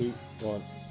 Eight one.